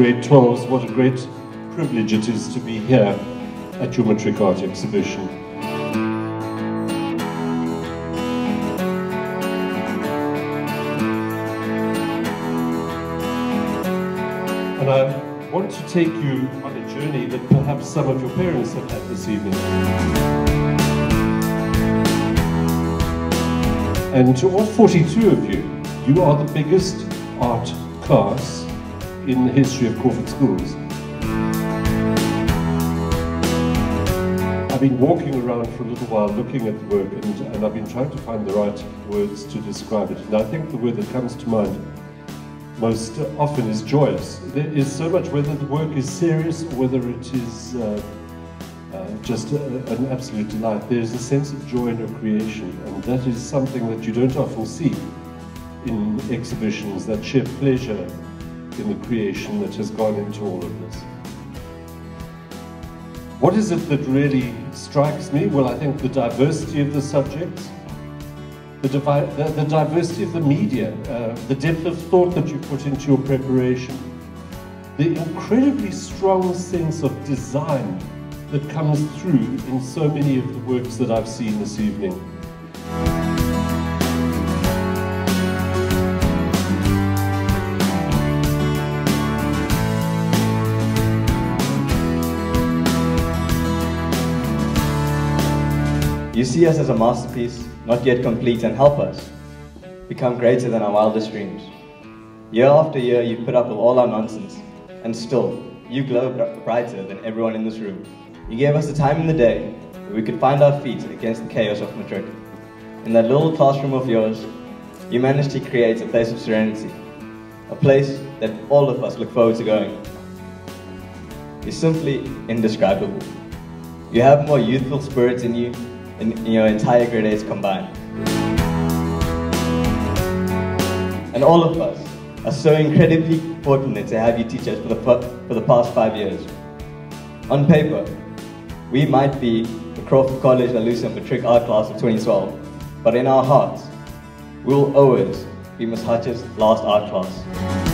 grade 12s, what a great privilege it is to be here at your Matric Art exhibition. And I want to take you on a journey that perhaps some of your parents have had this evening. And to all 42 of you, you are the biggest art class in the history of Crawford schools. I've been walking around for a little while looking at the work and, and I've been trying to find the right words to describe it. And I think the word that comes to mind most often is joyous. There is so much, whether the work is serious or whether it is uh, uh, just a, an absolute delight. There's a sense of joy in your creation, and that is something that you don't often see in exhibitions, that sheer pleasure in the creation that has gone into all of this. What is it that really strikes me? Well, I think the diversity of the subjects, the, the, the diversity of the media, uh, the depth of thought that you put into your preparation, the incredibly strong sense of design that comes through in so many of the works that I've seen this evening. You see us as a masterpiece, not yet complete, and help us become greater than our wildest dreams. Year after year, you put up with all our nonsense, and still, you glow brighter than everyone in this room. You gave us the time in the day where we could find our feet against the chaos of Matric. In that little classroom of yours, you managed to create a place of serenity, a place that all of us look forward to going. You're simply indescribable. You have more youthful spirit in you in, your entire grade 8 combined. And all of us are so incredibly fortunate to have you teach us for the, for the past five years. On paper, we might be the Crawford College La Lucia Matric Art Class of 2012, but in our hearts, we will always be Ms. Hutch's last art class.